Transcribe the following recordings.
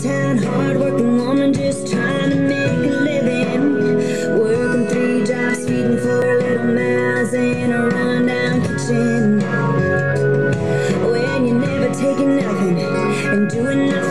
small town, hardworking woman just trying to make a living. Working three jobs, feeding four little mouths in a rundown kitchen. When you're never taking nothing and doing nothing.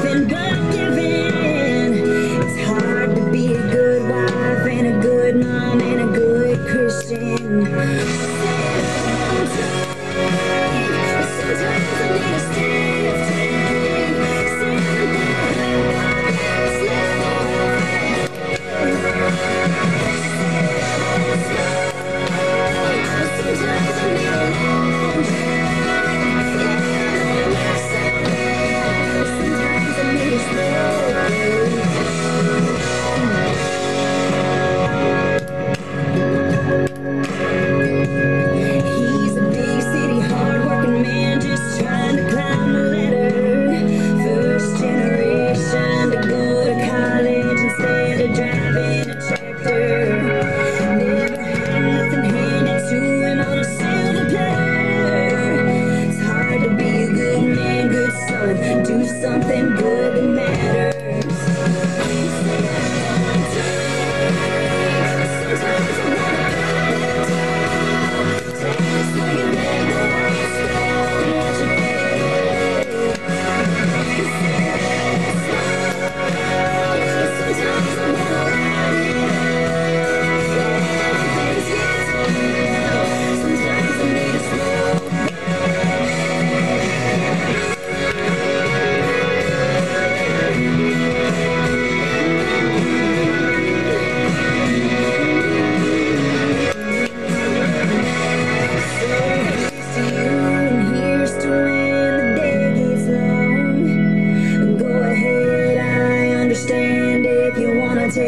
something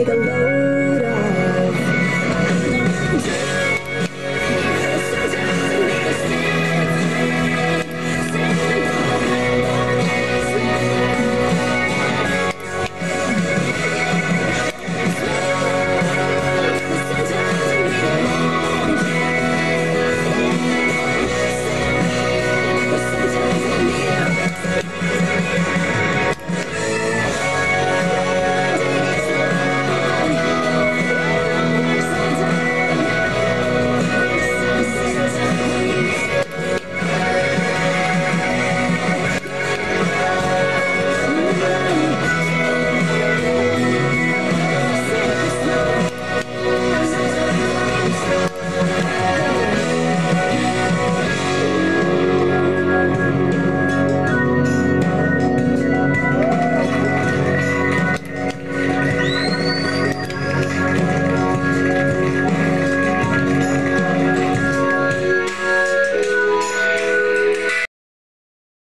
the love.